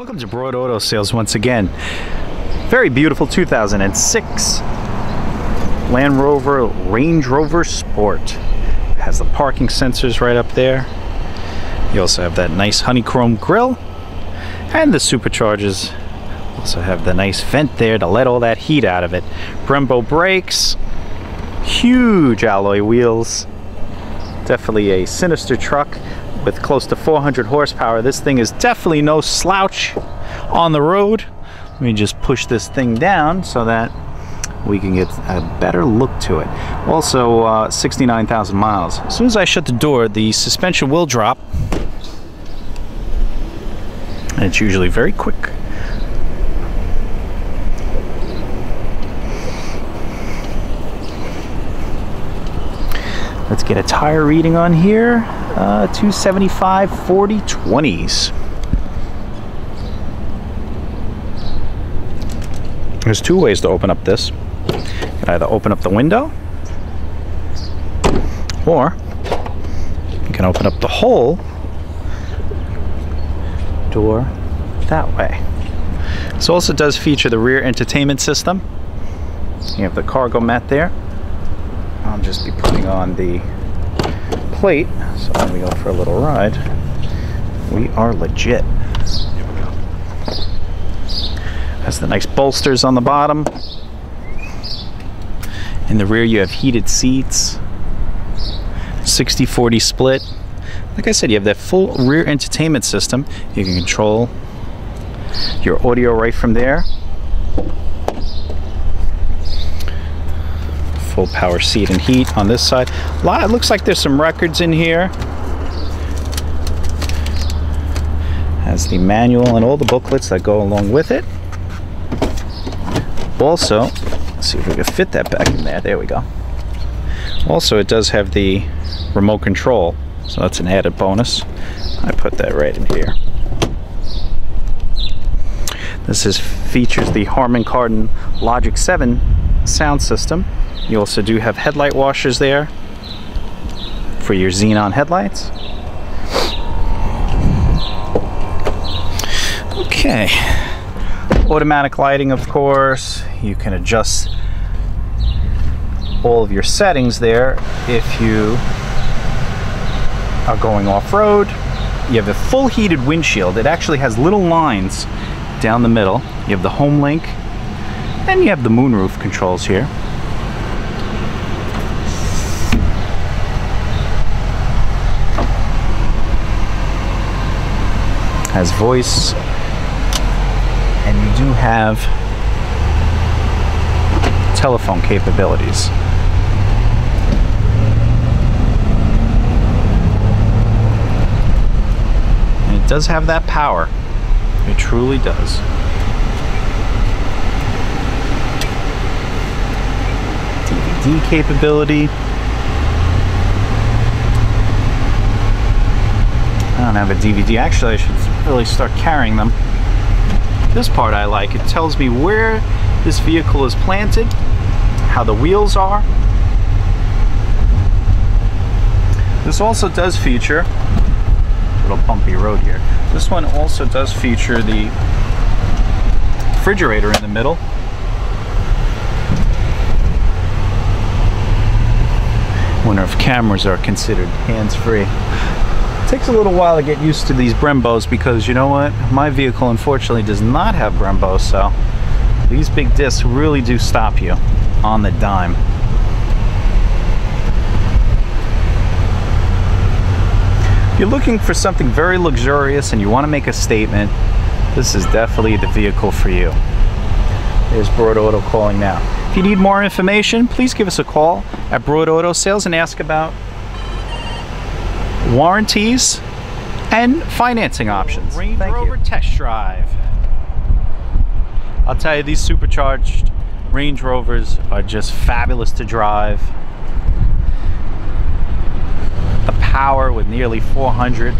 Welcome to Broad Auto Sales once again. Very beautiful 2006 Land Rover Range Rover Sport. It has the parking sensors right up there. You also have that nice honeycomb grille and the superchargers. Also have the nice vent there to let all that heat out of it. Brembo brakes, huge alloy wheels. Definitely a sinister truck with close to 400 horsepower. This thing is definitely no slouch on the road. Let me just push this thing down so that we can get a better look to it. Also, uh, 69,000 miles. As soon as I shut the door, the suspension will drop. And it's usually very quick. Let's get a tire reading on here. Uh, 275 40 20s. There's two ways to open up this. You can either open up the window or you can open up the whole door that way. This also does feature the rear entertainment system. You have the cargo mat there. I'll just be putting on the plate. So when we go for a little ride we are legit. Has the nice bolsters on the bottom. In the rear you have heated seats. 60-40 split. Like I said you have that full rear entertainment system. You can control your audio right from there full power seat and heat on this side. Lot, it looks like there's some records in here. Has the manual and all the booklets that go along with it. Also, let's see if we can fit that back in there. There we go. Also, it does have the remote control, so that's an added bonus. I put that right in here. This is features the Harman Kardon Logic 7 sound system. You also do have headlight washers there for your xenon headlights. Okay. Automatic lighting, of course. You can adjust all of your settings there if you are going off-road. You have a full heated windshield. It actually has little lines down the middle. You have the home link and you have the moonroof controls here. Has voice and you do have telephone capabilities. And it does have that power. It truly does. DVD capability. I don't have a DVD. Actually, I should really start carrying them. This part I like. It tells me where this vehicle is planted, how the wheels are. This also does feature, a little bumpy road here. This one also does feature the refrigerator in the middle. Wonder if cameras are considered hands-free takes a little while to get used to these Brembos because you know what? My vehicle unfortunately does not have Brembo, so these big discs really do stop you on the dime. If you're looking for something very luxurious and you want to make a statement, this is definitely the vehicle for you. There's Broad Auto calling now. If you need more information, please give us a call at Broad Auto Sales and ask about warranties, and financing options. Range Thank Rover you. test drive. I'll tell you, these supercharged Range Rovers are just fabulous to drive. The power with nearly 400.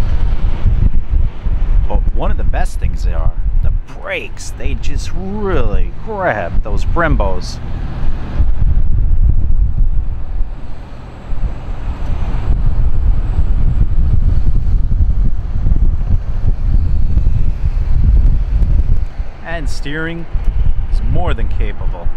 But one of the best things they are, the brakes. They just really grab those Brembos and steering is more than capable.